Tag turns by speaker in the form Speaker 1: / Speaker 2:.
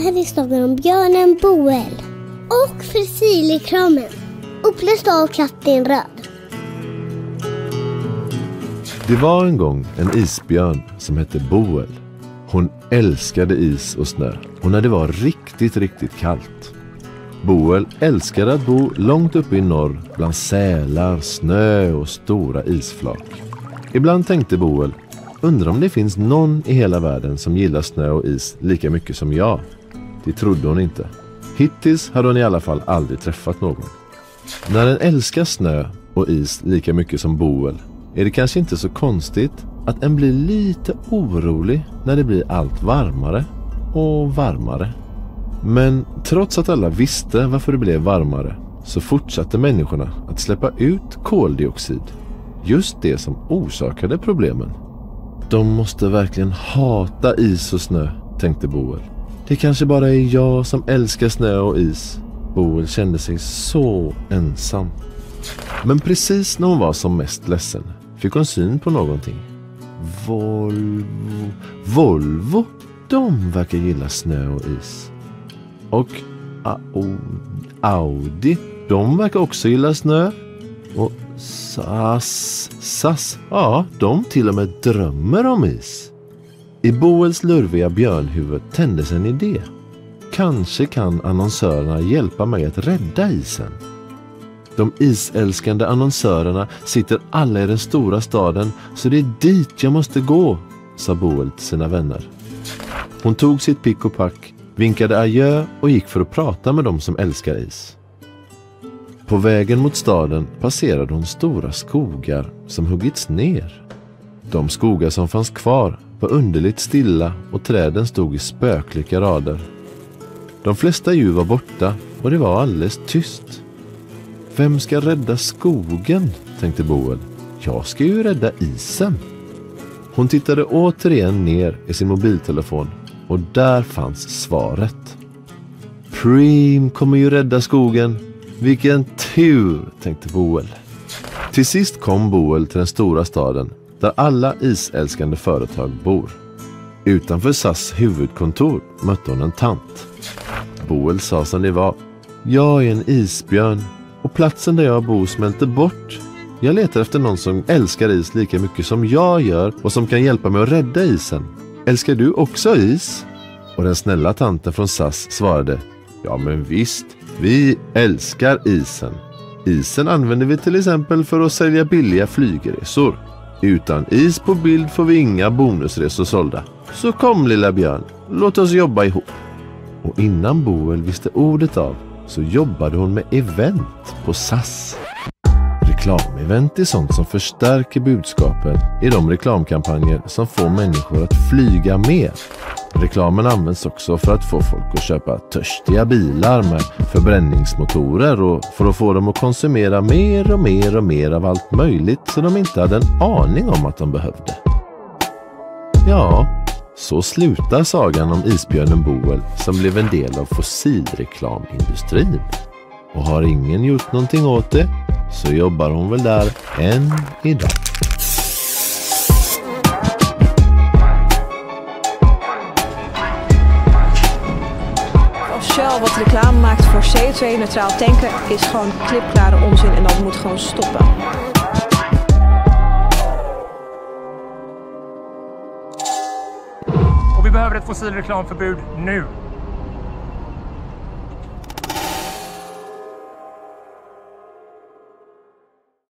Speaker 1: här är historien om björnen Boel. Och frisilikramen. Uppläst av katten Röd.
Speaker 2: Det var en gång en isbjörn som hette Boel. Hon älskade is och snö och när det var riktigt, riktigt kallt. Boel älskade att bo långt uppe i norr bland sälar, snö och stora isflak. Ibland tänkte Boel, undrar om det finns någon i hela världen som gillar snö och is lika mycket som jag. Det trodde hon inte. Hittills hade hon i alla fall aldrig träffat någon. När en älskar snö och is lika mycket som Boel är det kanske inte så konstigt att en blir lite orolig när det blir allt varmare och varmare. Men trots att alla visste varför det blev varmare så fortsatte människorna att släppa ut koldioxid. Just det som orsakade problemen. De måste verkligen hata is och snö, tänkte Boel. Det kanske bara är jag som älskar snö och is. Boel kände sig så ensam. Men precis när hon var som mest ledsen fick hon syn på någonting. Volvo. Volvo, de verkar gilla snö och is. Och Audi, de verkar också gilla snö. Och SAS, SAS, ja, de till och med drömmer om is. I Boels lurviga björnhuvud tändes en idé. Kanske kan annonsörerna hjälpa mig att rädda isen. De isälskande annonsörerna sitter alla i den stora staden så det är dit jag måste gå, sa Boel till sina vänner. Hon tog sitt pick och pack, vinkade adjö och gick för att prata med dem som älskar is. På vägen mot staden passerade hon stora skogar som huggits ner. De skogar som fanns kvar var underligt stilla och träden stod i spöklika rader. De flesta djur var borta och det var alldeles tyst. Vem ska rädda skogen? tänkte Boel. Jag ska ju rädda isen. Hon tittade återigen ner i sin mobiltelefon och där fanns svaret. Preem kommer ju rädda skogen. Vilken tur, tänkte Boel. Till sist kom Boel till den stora staden där alla isälskande företag bor. Utanför SAS huvudkontor mötte hon en tant. Boel sa som det var. Jag är en isbjörn och platsen där jag bor smälter bort. Jag letar efter någon som älskar is lika mycket som jag gör och som kan hjälpa mig att rädda isen. Älskar du också is? Och den snälla tanten från SAS svarade Ja men visst, vi älskar isen. Isen använder vi till exempel för att sälja billiga flygresor. Utan is på bild får vi inga bonusresor sålda. Så kom lilla björn, låt oss jobba ihop. Och innan Boel visste ordet av så jobbade hon med event på SAS. Reklamevent är sånt som förstärker budskapen i de reklamkampanjer som får människor att flyga mer. Reklamen används också för att få folk att köpa törstiga bilar med förbränningsmotorer och för att få dem att konsumera mer och mer och mer av allt möjligt som de inte hade en aning om att de behövde. Ja, så slutar sagan om isbjörnen Boel som blev en del av fossilreklamindustrin. Och har ingen gjort någonting åt det så jobbar hon väl där än idag.
Speaker 3: Shell wat reclame maakt voor CO2-neutraal tanken is gewoon klipklare onzin en dat moet gewoon stoppen.
Speaker 4: Och vi behöver ett fossilreklamförbud nu.